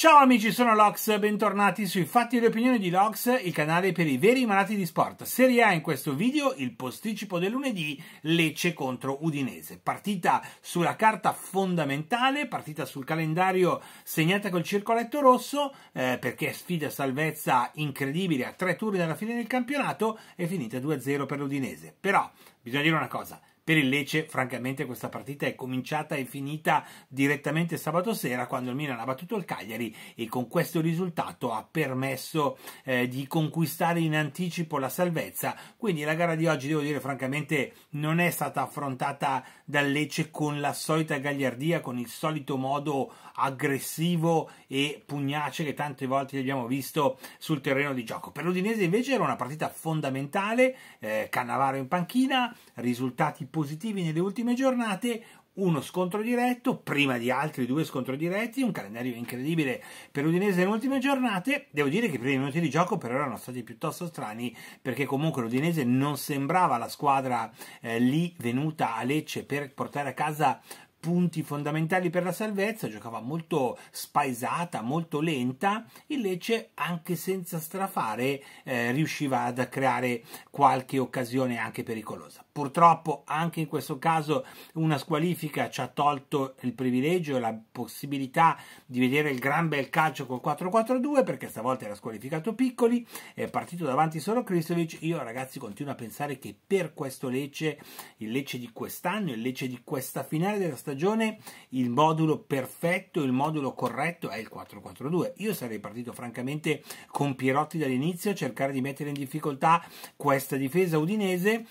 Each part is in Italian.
Ciao amici, sono Lox, bentornati sui Fatti e le opinioni di Lox, il canale per i veri malati di sport. Serie A in questo video, il posticipo del lunedì, Lecce contro Udinese. Partita sulla carta fondamentale, partita sul calendario segnata col circoletto rosso, eh, perché sfida salvezza incredibile a tre turni dalla fine del campionato, è finita 2-0 per l'Udinese. Però, bisogna dire una cosa, per il Lecce, francamente, questa partita è cominciata e finita direttamente sabato sera quando il Milan ha battuto il Cagliari e con questo risultato ha permesso eh, di conquistare in anticipo la salvezza. Quindi la gara di oggi, devo dire, francamente, non è stata affrontata dal Lecce con la solita gagliardia, con il solito modo aggressivo e pugnace che tante volte abbiamo visto sul terreno di gioco. Per l'Udinese invece era una partita fondamentale, eh, Cannavaro in panchina, risultati positivi nelle ultime giornate, uno scontro diretto, prima di altri due scontri diretti, un calendario incredibile per l'Udinese nelle ultime giornate. Devo dire che i primi minuti di gioco però erano stati piuttosto strani perché comunque l'Udinese non sembrava la squadra eh, lì venuta a Lecce per portare a casa punti fondamentali per la salvezza, giocava molto spaesata, molto lenta, il Lecce anche senza strafare eh, riusciva ad creare qualche occasione anche pericolosa. Purtroppo anche in questo caso una squalifica ci ha tolto il privilegio e la possibilità di vedere il gran bel calcio col 4-4-2 perché stavolta era squalificato Piccoli, è partito davanti solo Kristovic, io ragazzi continuo a pensare che per questo Lecce, il Lecce di quest'anno, il Lecce di questa finale della stagione il modulo perfetto, il modulo corretto è il 4-4-2. Io sarei partito francamente con Pierotti dall'inizio a cercare di mettere in difficoltà questa difesa udinese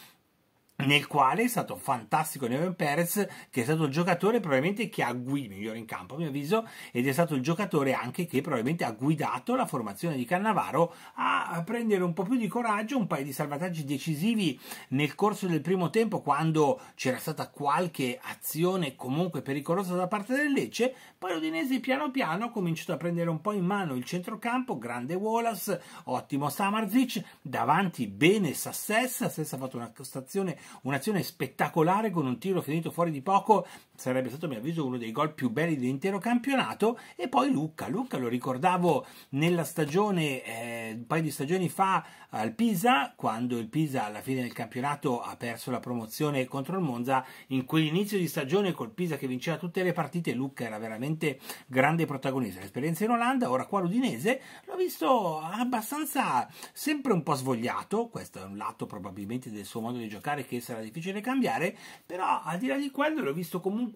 nel quale è stato fantastico Neven Perez che è stato il giocatore probabilmente che ha guidato migliore in campo a mio avviso ed è stato il giocatore anche che probabilmente ha guidato la formazione di Cannavaro a prendere un po' più di coraggio un paio di salvataggi decisivi nel corso del primo tempo quando c'era stata qualche azione comunque pericolosa da parte del Lecce. Poi l'Udinese piano piano ha cominciato a prendere un po' in mano il centrocampo grande Wallace ottimo Samarzic davanti bene Sasses Sasses ha fatto una stazione un'azione spettacolare con un tiro finito fuori di poco, sarebbe stato a mio avviso uno dei gol più belli dell'intero campionato, e poi Lucca, Lucca lo ricordavo nella stagione, eh, un paio di stagioni fa al Pisa, quando il Pisa alla fine del campionato ha perso la promozione contro il Monza, in quell'inizio di stagione col Pisa che vinceva tutte le partite, Lucca era veramente grande protagonista, l'esperienza in Olanda, ora qua l'Udinese, l'ho visto abbastanza, sempre un po' svogliato, questo è un lato probabilmente del suo modo di giocare che sarà difficile cambiare, però al di là di quello l'ho visto comunque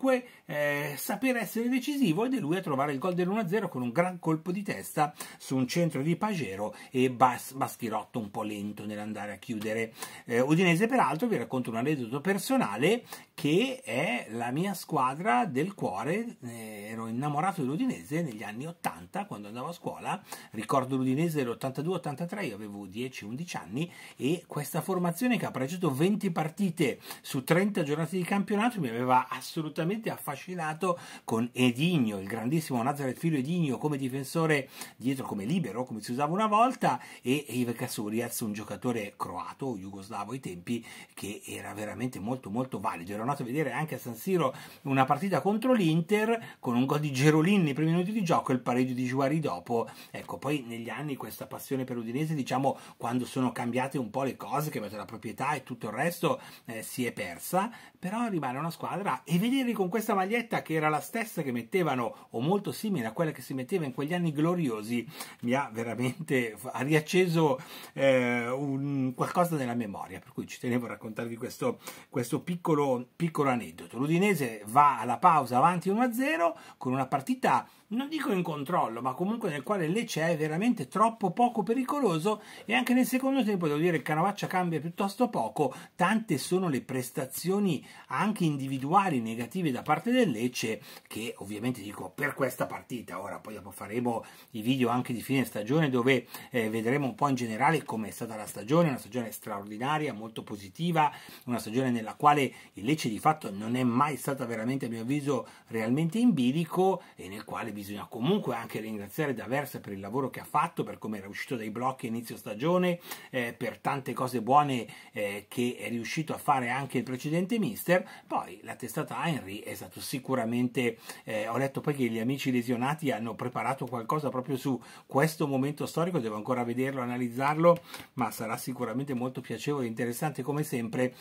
eh, sapere essere decisivo ed è lui a trovare il gol dell'1-0 con un gran colpo di testa su un centro di Pagero e Bas- Baschirotto un po' lento nell'andare a chiudere. Eh, Udinese peraltro vi racconto un aneddoto personale che è la mia squadra del cuore, eh, ero innamorato dell'Udinese negli anni 80 quando andavo a scuola, ricordo l'Udinese dell'82-83, io avevo 10-11 anni e questa formazione che ha preggiato 20 partite su 30 giornate di campionato mi aveva assolutamente affascinato con Edigno, il grandissimo Nazareth Figlio Edigno come difensore dietro come libero, come si usava una volta, e Ive Kasuriaz, un giocatore croato, jugoslavo ai tempi, che era veramente molto molto valido. Ero andato a vedere anche a San Siro una partita contro l'Inter con un gol di Gerolin nei primi minuti di gioco e il pareggio di Juari dopo. Ecco, poi negli anni questa passione per l'Udinese, diciamo, quando sono cambiate un po' le cose, che la proprietà e tutto il resto, eh, si è persa, però rimane una squadra e vederli con questa maglietta che era la stessa che mettevano o molto simile a quella che si metteva in quegli anni gloriosi mi ha veramente ha riacceso eh, un, qualcosa nella memoria, per cui ci tenevo a raccontarvi questo, questo piccolo, piccolo aneddoto. L'Udinese va alla pausa avanti 1-0 con una partita non dico in controllo, ma comunque nel quale Lecce è veramente troppo poco pericoloso e anche nel secondo tempo devo dire che Canavaccia cambia piuttosto poco, tante sono le prestazioni anche individuali negative da parte del Lecce che ovviamente dico per questa partita, ora poi dopo faremo i video anche di fine stagione dove eh, vedremo un po' in generale come è stata la stagione, una stagione straordinaria, molto positiva, una stagione nella quale il Lecce di fatto non è mai stata veramente a mio avviso realmente in bilico e nel quale bisogna comunque anche ringraziare D'Aversa per il lavoro che ha fatto, per come era uscito dai blocchi inizio stagione, eh, per tante cose buone eh, che è riuscito a fare anche il precedente mister. Poi la testata Henry è stato sicuramente, eh, ho letto poi che gli amici lesionati hanno preparato qualcosa proprio su questo momento storico, devo ancora vederlo, analizzarlo, ma sarà sicuramente molto piacevole e interessante come sempre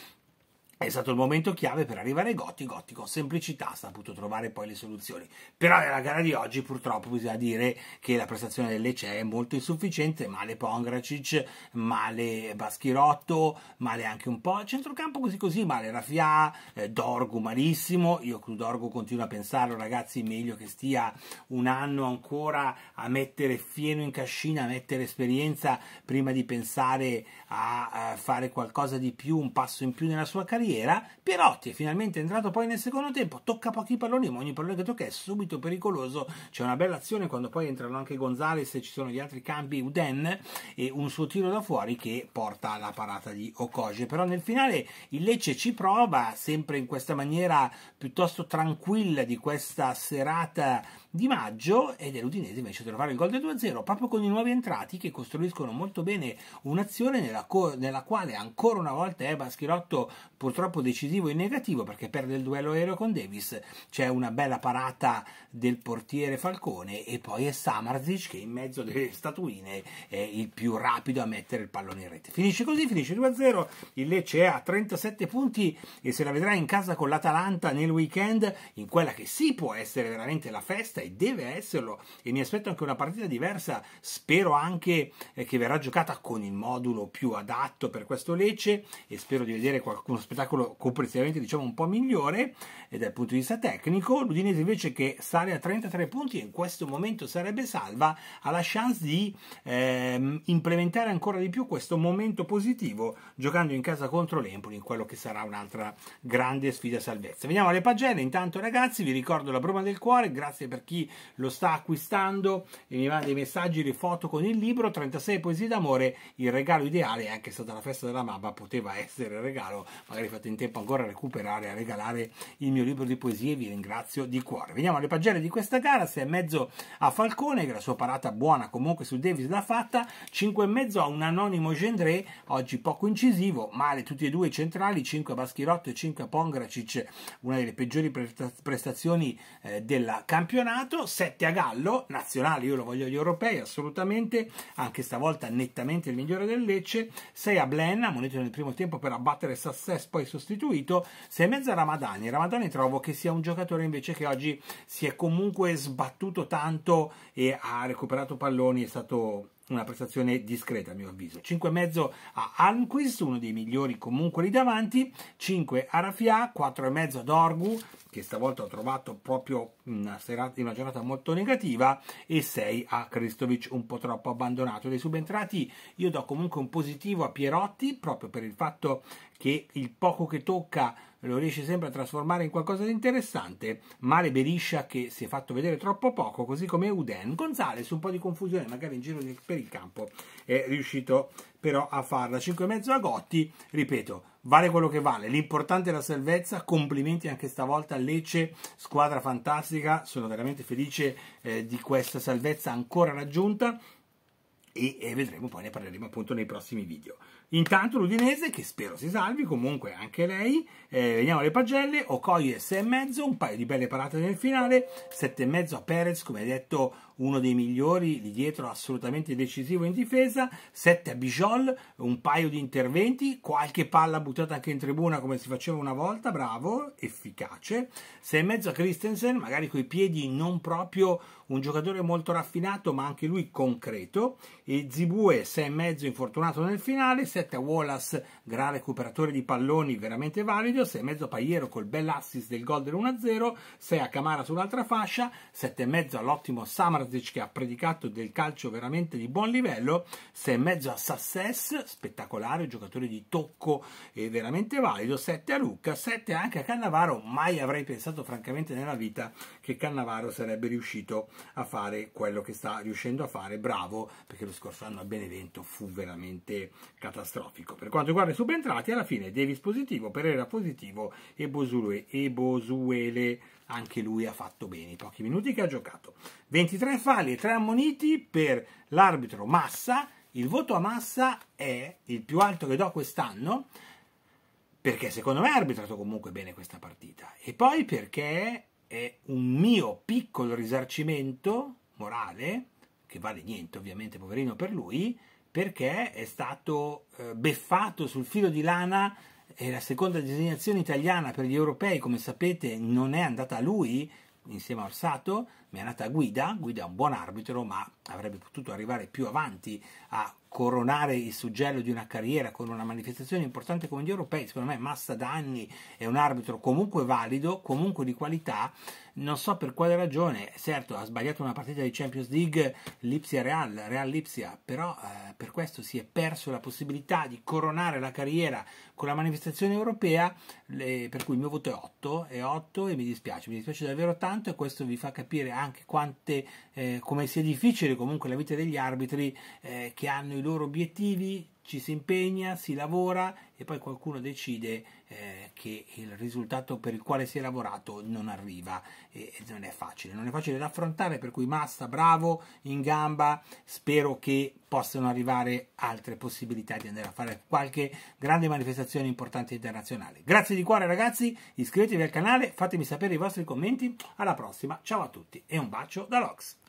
è stato il momento chiave per arrivare ai Gotti. Gotti con semplicità ha saputo trovare poi le soluzioni. Però nella gara di oggi purtroppo bisogna dire che la prestazione del Lecce è molto insufficiente, male Pongracic, male Baschirotto, male anche un po' il centrocampo così così, male Rafia, eh, Dorgu malissimo. Io con Dorgu continuo a pensarlo, ragazzi, meglio che stia un anno ancora a mettere fieno in cascina, a mettere esperienza prima di pensare a, a fare qualcosa di più, un passo in più nella sua carriera carriera, Pierotti è finalmente entrato poi nel secondo tempo, tocca pochi palloni, ma ogni pallone che tocca è subito pericoloso, c'è una bella azione quando poi entrano anche Gonzales e ci sono gli altri campi Uden e un suo tiro da fuori che porta alla parata di Okoje, però nel finale il Lecce ci prova sempre in questa maniera piuttosto tranquilla di questa serata di maggio ed è l'Udinese invece a trovare il gol del 2-0 proprio con i nuovi entrati che costruiscono molto bene un'azione nella, co- nella quale ancora una volta è Baschirotto purtroppo decisivo in negativo perché perde il duello aereo con Davis c'è una bella parata del portiere Falcone e poi è Samarzic che in mezzo delle statuine è il più rapido a mettere il pallone in rete. Finisce così, finisce 2-0 il Lecce è a 37 punti e se la vedrà in casa con l'Atalanta nel weekend in quella che sì può essere veramente la festa e deve esserlo. E mi aspetto anche una partita diversa, spero anche eh, che verrà giocata con il modulo più adatto per questo Lecce e spero di vedere qualcuno spettacolo complessivamente diciamo un po' migliore e dal punto di vista tecnico, l'Udinese invece che sale a 33 punti e in questo momento sarebbe salva, ha la chance di ehm, implementare ancora di più questo momento positivo giocando in casa contro l'Empoli in quello che sarà un'altra grande sfida salvezza. Veniamo alle pagelle, intanto ragazzi vi ricordo la broma del cuore, grazie per chi lo sta acquistando e mi manda i messaggi, le foto con il libro, 36 poesie d'amore, il regalo ideale, anche stata la festa della mamma, poteva essere il regalo, magari fate in tempo ancora a recuperare, a regalare il mio libro di poesie, vi ringrazio di cuore. Veniamo alle pagelle di questa gara, 6 e mezzo a Falcone, che la sua parata buona comunque su Davis l'ha fatta, 5 e mezzo a un anonimo Gendré, oggi poco incisivo, male tutti e due centrali, 5 a Baschirotto e 5 a Pongracic, una delle peggiori prestazioni eh, del campionato, 7 a Gallo, nazionale, io lo voglio agli europei assolutamente, anche stavolta nettamente il migliore del Lecce, 6 a Blenna, moneta nel primo tempo per abbattere Sassès poi sostituito, 6 e mezzo a Ramadani, Ramadani trovo che sia un giocatore invece che oggi si è comunque sbattuto tanto e ha recuperato palloni, è stato una prestazione discreta a mio avviso. 5,5 a Almquist, uno dei migliori comunque lì davanti, 5 a Rafia, 4,5 a Dorgu, che stavolta ho trovato proprio una, serata, una giornata molto negativa, e 6 a Kristovic, un po' troppo abbandonato. Dei subentrati io do comunque un positivo a Pierotti, proprio per il fatto che il poco che tocca lo riesce sempre a trasformare in qualcosa di interessante. Male Beriscia che si è fatto vedere troppo poco, così come Uden. Gonzales, un po' di confusione, magari in giro per il campo, è riuscito però a farla. 5,5 a Gotti, ripeto, vale quello che vale. L'importante è la salvezza. Complimenti anche stavolta a Lecce, squadra fantastica. Sono veramente felice eh, di questa salvezza ancora raggiunta. E, e vedremo, poi ne parleremo appunto nei prossimi video. Intanto l'Udinese, che spero si salvi, comunque anche lei, eh, veniamo alle pagelle, Okoye 6,5, un paio di belle parate nel finale, 7,5 a Perez, come detto uno dei migliori lì dietro, assolutamente decisivo in difesa, 7 a Bijol, un paio di interventi, qualche palla buttata anche in tribuna come si faceva una volta, bravo, efficace, 6,5 a Christensen, magari coi piedi non proprio un giocatore molto raffinato ma anche lui concreto, e Zibue 6,5 infortunato nel finale, 7 a Wallace, gran recuperatore di palloni veramente valido, 6,5 a Paiero col bell'assist del gol del 1-0, 6 a Camara sull'altra fascia, 7,5 all'ottimo Samarzic che ha predicato del calcio veramente di buon livello, 6,5 a Sasses, spettacolare, giocatore di tocco e veramente valido, 7 a Lucca, 7 anche a Cannavaro, mai avrei pensato francamente nella vita che Cannavaro sarebbe riuscito a fare quello che sta riuscendo a fare, bravo, perché lo scorso anno a Benevento fu veramente catastrofico. Per quanto riguarda i subentrati, alla fine Davis positivo, Pereira positivo e Bosue, e Bosuele anche lui ha fatto bene i pochi minuti che ha giocato. 23 falli e 3 ammoniti per l'arbitro Massa. Il voto a Massa è il più alto che do quest'anno perché secondo me ha arbitrato comunque bene questa partita e poi perché è un mio piccolo risarcimento morale, che vale niente ovviamente, poverino per lui, perché è stato eh, beffato sul filo di lana e la seconda designazione italiana per gli europei, come sapete, non è andata a lui, insieme a Orsato, ma è andata a Guida. Guida è un buon arbitro, ma avrebbe potuto arrivare più avanti a coronare il suggello di una carriera con una manifestazione importante come gli europei. Secondo me Massa da anni è un arbitro comunque valido, comunque di qualità. Non so per quale ragione, certo ha sbagliato una partita di Champions League Lipsia Real, Real Lipsia, però eh, per questo si è perso la possibilità di coronare la carriera con la manifestazione europea, le, per cui il mio voto è 8, è 8 e mi dispiace, mi dispiace davvero tanto e questo vi fa capire anche quante, eh, come sia difficile comunque la vita degli arbitri eh, che hanno i loro obiettivi, ci si impegna, si lavora e poi qualcuno decide eh, che il risultato per il quale si è lavorato non arriva. E, e non è facile, non è facile da affrontare, per cui Massa bravo, in gamba, spero che possano arrivare altre possibilità di andare a fare qualche grande manifestazione importante internazionale. Grazie di cuore ragazzi, iscrivetevi al canale, fatemi sapere i vostri commenti, alla prossima, ciao a tutti e un bacio da Lox.